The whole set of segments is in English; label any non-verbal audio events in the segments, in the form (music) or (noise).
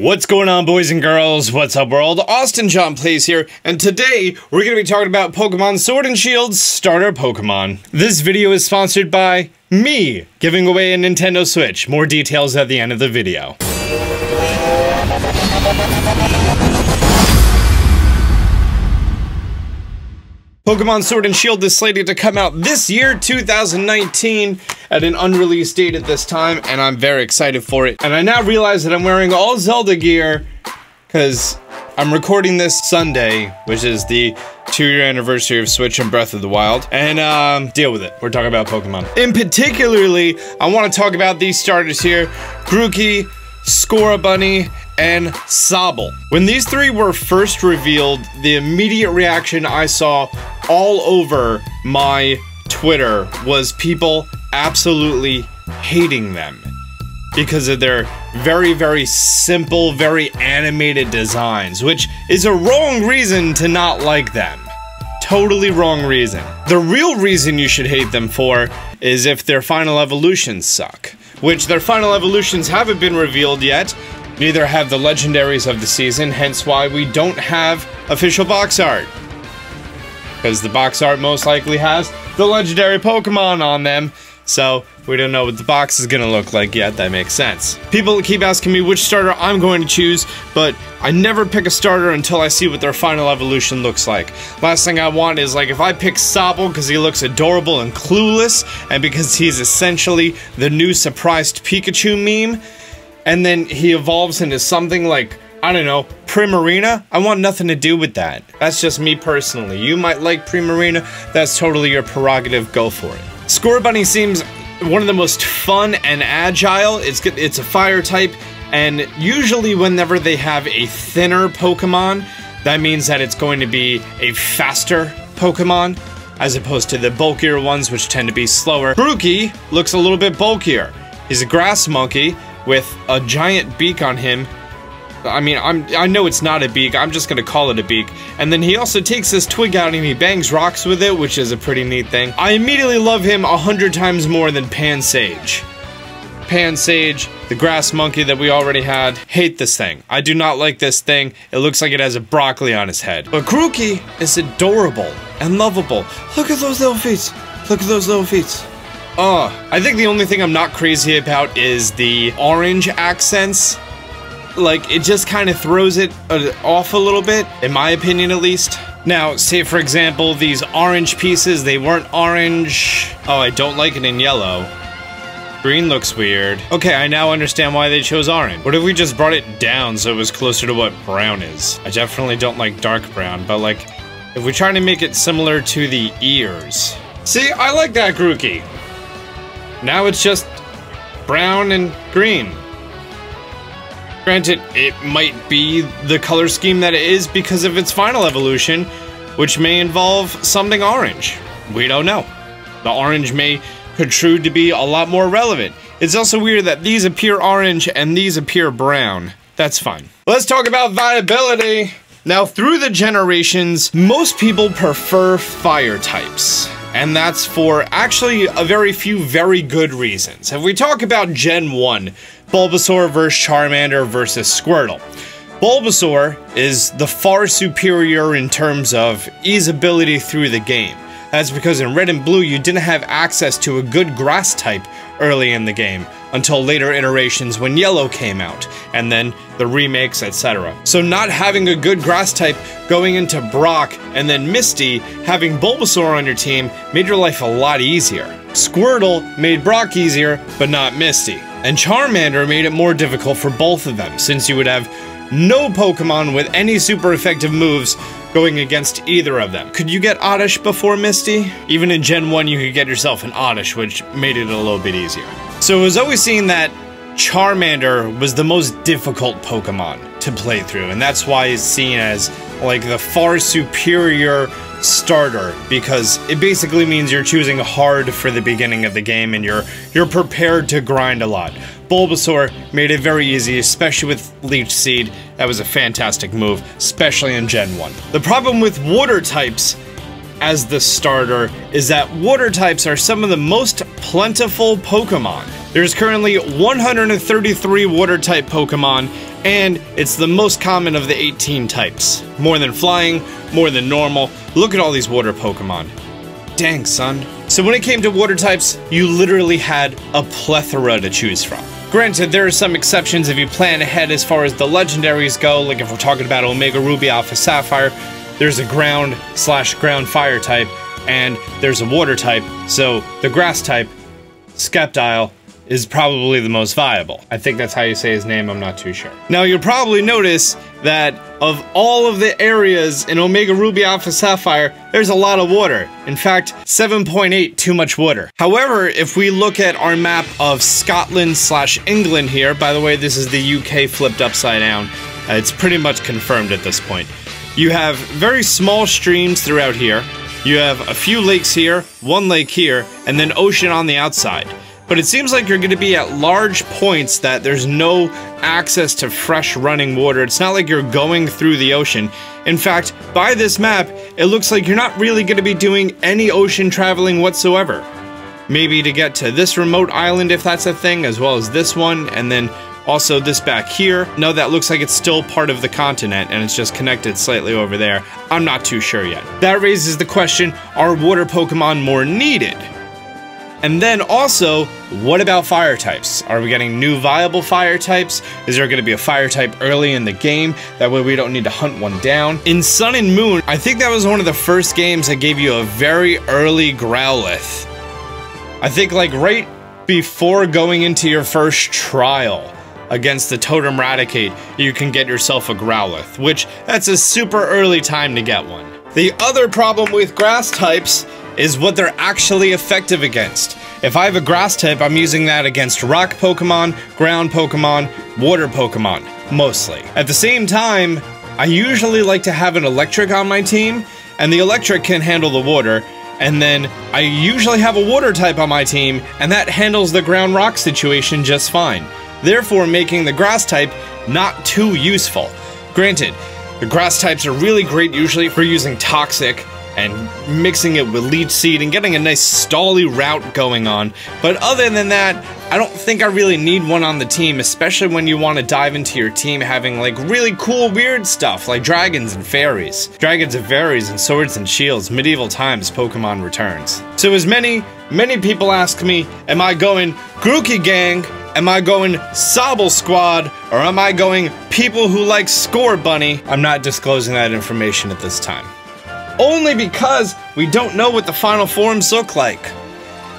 What's going on, boys and girls? What's up, world? Austin John Plays here, and today we're going to be talking about Pokemon Sword and Shield's starter Pokemon. This video is sponsored by me, giving away a Nintendo Switch. More details at the end of the video. Pokemon Sword and Shield is slated to come out this year, 2019, at an unreleased date at this time, and I'm very excited for it. And I now realize that I'm wearing all Zelda gear, because I'm recording this Sunday, which is the two-year anniversary of Switch and Breath of the Wild, and um, deal with it. We're talking about Pokemon. In particularly, I want to talk about these starters here, Grookey, Scorbunny, and Sobble. When these three were first revealed, the immediate reaction I saw all over my Twitter was people absolutely hating them because of their very, very simple, very animated designs, which is a wrong reason to not like them. Totally wrong reason. The real reason you should hate them for is if their final evolutions suck, which their final evolutions haven't been revealed yet, neither have the legendaries of the season, hence why we don't have official box art because the box art most likely has the legendary Pokemon on them. So we don't know what the box is gonna look like yet, that makes sense. People keep asking me which starter I'm going to choose, but I never pick a starter until I see what their final evolution looks like. Last thing I want is like if I pick Sobble because he looks adorable and clueless, and because he's essentially the new surprised Pikachu meme, and then he evolves into something like I don't know, Primarina? I want nothing to do with that. That's just me personally. You might like Primarina, that's totally your prerogative, go for it. Scorbunny seems one of the most fun and agile. It's it's a fire type, and usually whenever they have a thinner Pokemon, that means that it's going to be a faster Pokemon, as opposed to the bulkier ones which tend to be slower. Grookey looks a little bit bulkier. He's a grass monkey with a giant beak on him I mean, I'm I know it's not a beak. I'm just gonna call it a beak. And then he also takes this twig out and he bangs rocks with it, which is a pretty neat thing. I immediately love him a hundred times more than Pansage. Pansage, the grass monkey that we already had. Hate this thing. I do not like this thing. It looks like it has a broccoli on his head. But Grookey is adorable and lovable. Look at those little feet. Look at those little feet. Oh, I think the only thing I'm not crazy about is the orange accents like it just kind of throws it uh, off a little bit, in my opinion at least. Now, say for example, these orange pieces, they weren't orange. Oh, I don't like it in yellow. Green looks weird. Okay, I now understand why they chose orange. What if we just brought it down so it was closer to what brown is? I definitely don't like dark brown, but like, if we try to make it similar to the ears. See, I like that Grookey. Now it's just brown and green. Granted, it might be the color scheme that it is because of its final evolution, which may involve something orange. We don't know. The orange may protrude to be a lot more relevant. It's also weird that these appear orange and these appear brown. That's fine. Let's talk about viability. Now, through the generations, most people prefer fire types. And that's for actually a very few very good reasons. If we talk about Gen 1, Bulbasaur versus Charmander versus Squirtle. Bulbasaur is the far superior in terms of easeability through the game. That's because in Red and Blue you didn't have access to a good grass type early in the game, until later iterations when Yellow came out, and then the remakes, etc. So not having a good grass type going into Brock and then Misty, having Bulbasaur on your team made your life a lot easier. Squirtle made Brock easier, but not Misty. And Charmander made it more difficult for both of them, since you would have no Pokemon with any super effective moves going against either of them. Could you get Oddish before Misty? Even in Gen 1 you could get yourself an Oddish, which made it a little bit easier. So it was always seen that Charmander was the most difficult Pokemon to play through, and that's why it's seen as like the far superior starter because it basically means you're choosing hard for the beginning of the game and you're you're prepared to grind a lot. Bulbasaur made it very easy, especially with Leech Seed. That was a fantastic move, especially in Gen 1. The problem with water types as the starter is that water types are some of the most plentiful Pokemon. There's currently 133 water type Pokemon and it's the most common of the 18 types. More than flying, more than normal. Look at all these water Pokemon. Dang, son. So when it came to water types, you literally had a plethora to choose from. Granted, there are some exceptions if you plan ahead as far as the legendaries go, like if we're talking about Omega Ruby Alpha Sapphire, there's a ground slash ground fire type, and there's a water type, so the grass type, Sceptile, is probably the most viable. I think that's how you say his name, I'm not too sure. Now you'll probably notice that of all of the areas in Omega Ruby Alpha Sapphire, there's a lot of water. In fact, 7.8 too much water. However, if we look at our map of Scotland slash England here, by the way, this is the UK flipped upside down, uh, it's pretty much confirmed at this point. You have very small streams throughout here, you have a few lakes here, one lake here, and then ocean on the outside but it seems like you're going to be at large points that there's no access to fresh running water. It's not like you're going through the ocean. In fact, by this map, it looks like you're not really going to be doing any ocean traveling whatsoever. Maybe to get to this remote island if that's a thing, as well as this one, and then also this back here. No, that looks like it's still part of the continent and it's just connected slightly over there. I'm not too sure yet. That raises the question, are water Pokemon more needed? And then also, what about fire types? Are we getting new viable fire types? Is there going to be a fire type early in the game? That way we don't need to hunt one down. In Sun and Moon, I think that was one of the first games that gave you a very early Growlithe. I think like right before going into your first trial against the Totem Raticate, you can get yourself a Growlithe, which that's a super early time to get one. The other problem with grass types is what they're actually effective against. If I have a grass type, I'm using that against rock Pokemon, ground Pokemon, water Pokemon, mostly. At the same time, I usually like to have an electric on my team, and the electric can handle the water, and then I usually have a water type on my team, and that handles the ground rock situation just fine. Therefore, making the grass type not too useful. Granted, the grass types are really great usually for using Toxic, and mixing it with leech seed and getting a nice stally route going on. But other than that, I don't think I really need one on the team, especially when you want to dive into your team having like really cool weird stuff like dragons and fairies. Dragons and fairies and swords and shields, medieval times Pokemon returns. So as many, many people ask me, am I going Grookey Gang Am I going Sobble Squad or am I going people who like Scorbunny? I'm not disclosing that information at this time only because we don't know what the final forms look like.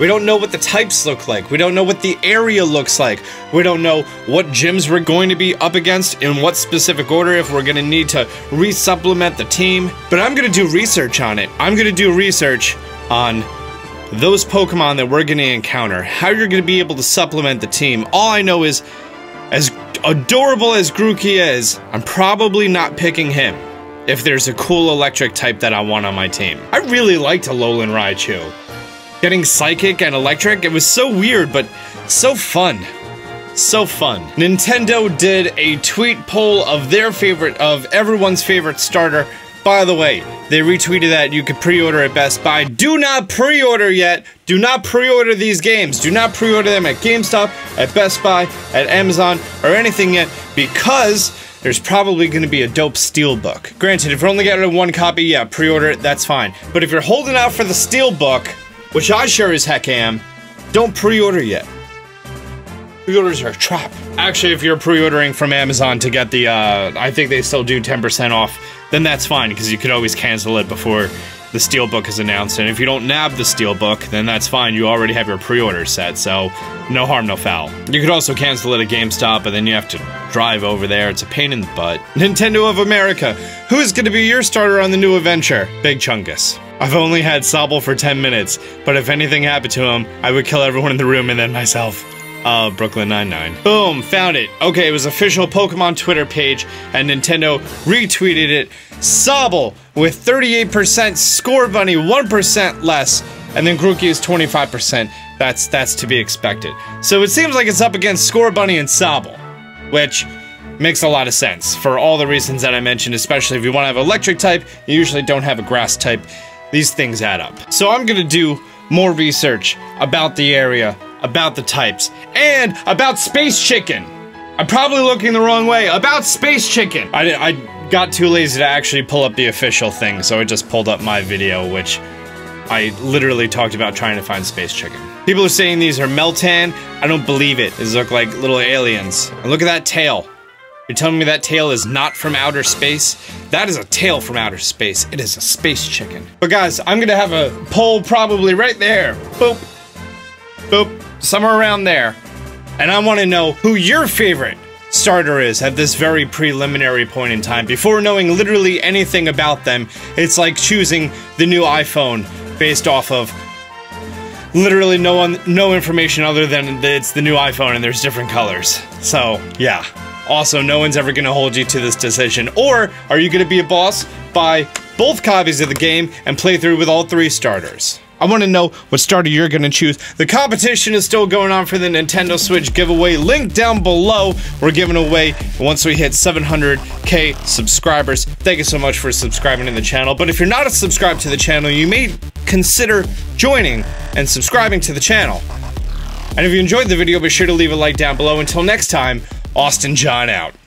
We don't know what the types look like. We don't know what the area looks like. We don't know what gyms we're going to be up against in what specific order if we're going to need to resupplement the team. But I'm going to do research on it. I'm going to do research on those Pokemon that we're going to encounter, how you're going to be able to supplement the team. All I know is, as adorable as Grookey is, I'm probably not picking him if there's a cool electric type that I want on my team. I really liked Alolan Raichu. Getting Psychic and Electric, it was so weird, but so fun. So fun. Nintendo did a tweet poll of their favorite, of everyone's favorite starter. By the way, they retweeted that you could pre-order at Best Buy. Do not pre-order yet. Do not pre-order these games. Do not pre-order them at GameStop, at Best Buy, at Amazon, or anything yet, because there's probably going to be a dope steelbook. Granted, if you're only getting one copy, yeah, pre-order it, that's fine. But if you're holding out for the steelbook, which I sure as heck am, don't pre-order yet. Pre-orders are a trap. Actually, if you're pre-ordering from Amazon to get the, uh, I think they still do 10% off, then that's fine, because you could always cancel it before the steelbook is announced. And if you don't nab the steelbook, then that's fine. You already have your pre-order set, so no harm, no foul. You could also cancel it at GameStop, but then you have to drive over there. It's a pain in the butt. (laughs) Nintendo of America, who's going to be your starter on the new adventure? Big Chungus. I've only had Sobble for 10 minutes, but if anything happened to him, I would kill everyone in the room and then myself. Brooklyn Nine-Nine. Boom, found it. Okay, it was official Pokemon Twitter page, and Nintendo retweeted it. Sobble with 38% Scorbunny 1% less, and then Grookey is 25%. That's that's to be expected. So it seems like it's up against Scorbunny and Sobble, which makes a lot of sense for all the reasons that I mentioned, especially if you want to have electric type, you usually don't have a grass type. These things add up. So I'm gonna do more research about the area about the types, and about Space Chicken. I'm probably looking the wrong way. About Space Chicken. I, I got too lazy to actually pull up the official thing, so I just pulled up my video, which I literally talked about trying to find Space Chicken. People are saying these are Meltan. I don't believe it. These look like little aliens. And look at that tail. You're telling me that tail is not from outer space? That is a tail from outer space. It is a space chicken. But guys, I'm gonna have a poll probably right there. Boop. Boop. Somewhere around there. And I wanna know who your favorite starter is at this very preliminary point in time. Before knowing literally anything about them, it's like choosing the new iPhone based off of literally no one, no information other than it's the new iPhone and there's different colors. So, yeah. Also, no one's ever gonna hold you to this decision. Or are you gonna be a boss, by both copies of the game, and play through with all three starters? I want to know what starter you're going to choose. The competition is still going on for the Nintendo Switch giveaway. Link down below. We're giving away once we hit 700k subscribers. Thank you so much for subscribing to the channel. But if you're not subscribed to the channel, you may consider joining and subscribing to the channel. And if you enjoyed the video, be sure to leave a like down below. Until next time, Austin John out.